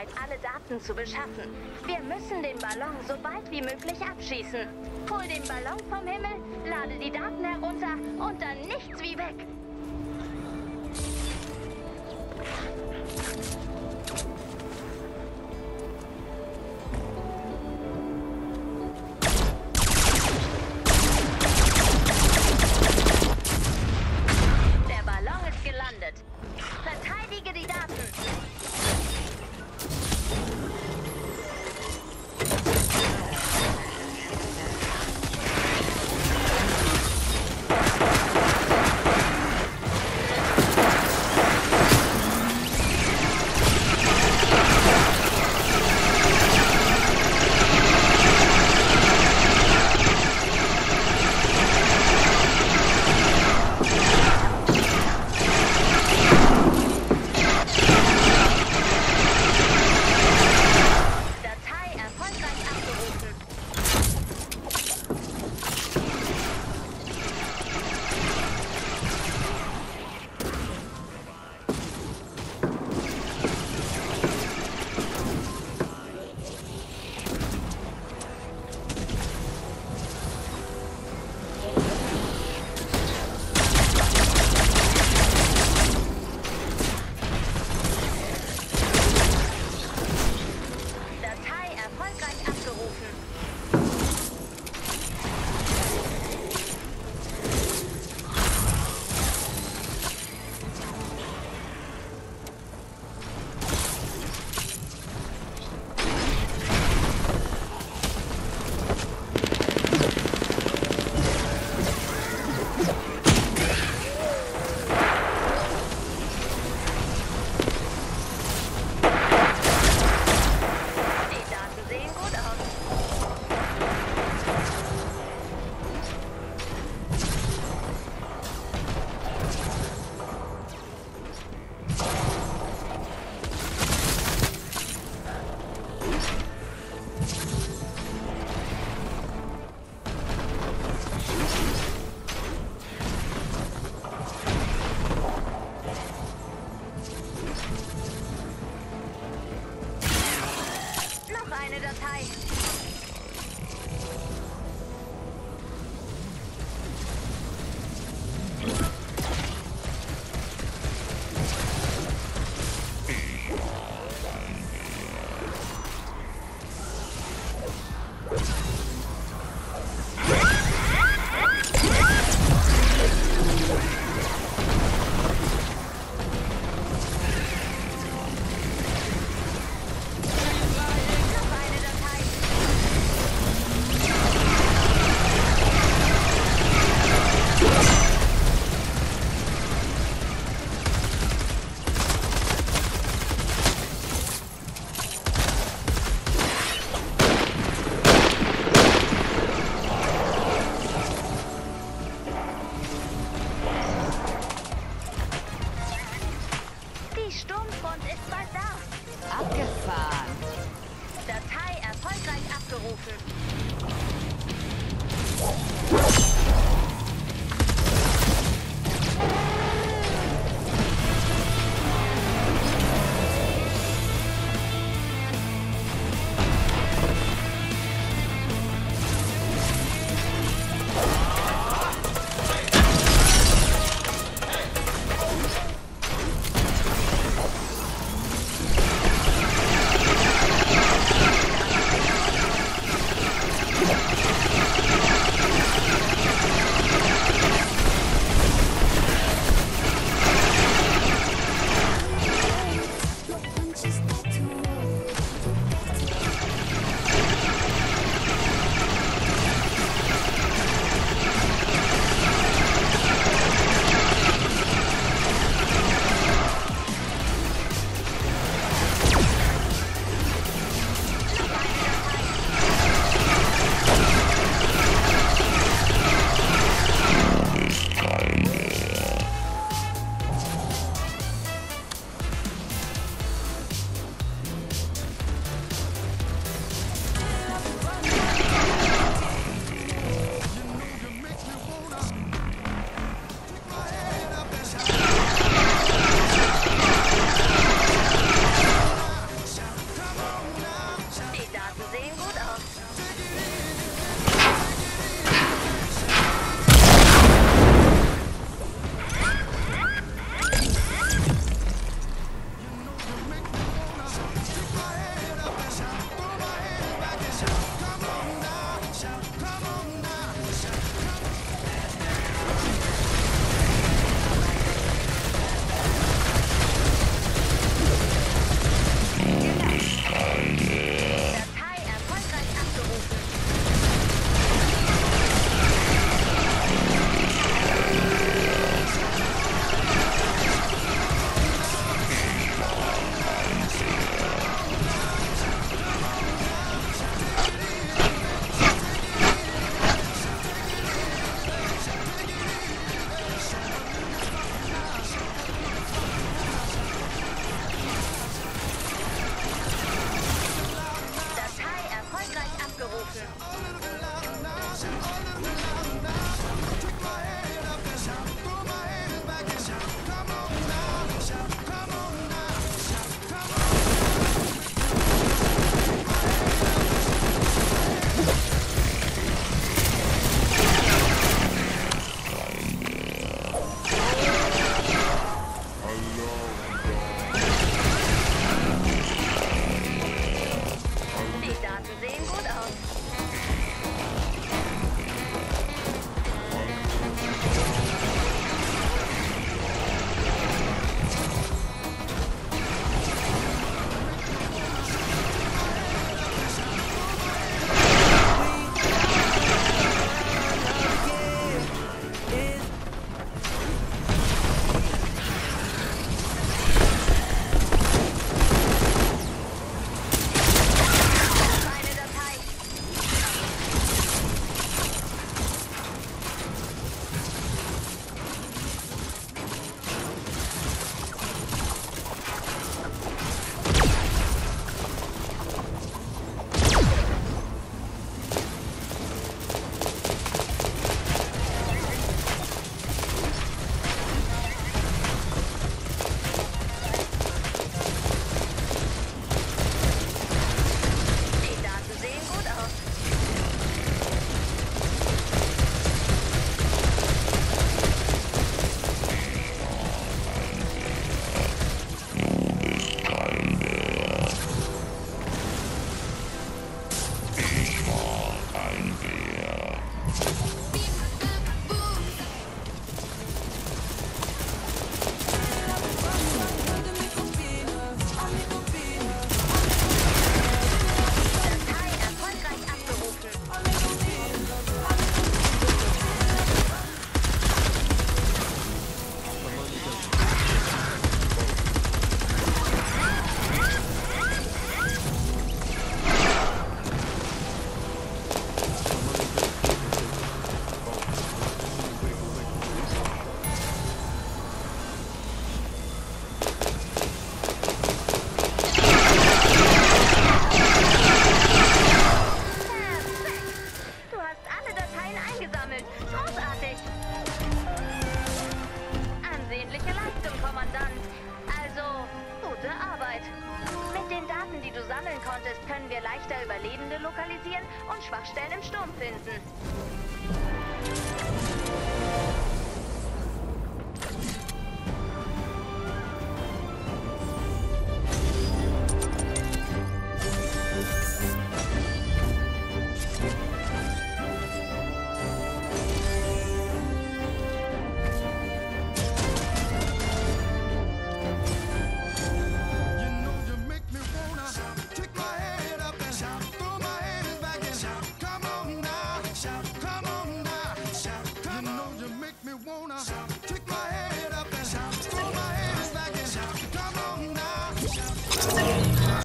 Möglichkeit, alle Daten zu beschaffen. Wir müssen den Ballon so bald wie möglich abschießen. Hol den Ballon vom Himmel, lade die Daten herunter und dann nichts wie weg. Sammeln konntest, können wir leichter Überlebende lokalisieren und Schwachstellen im Sturm finden.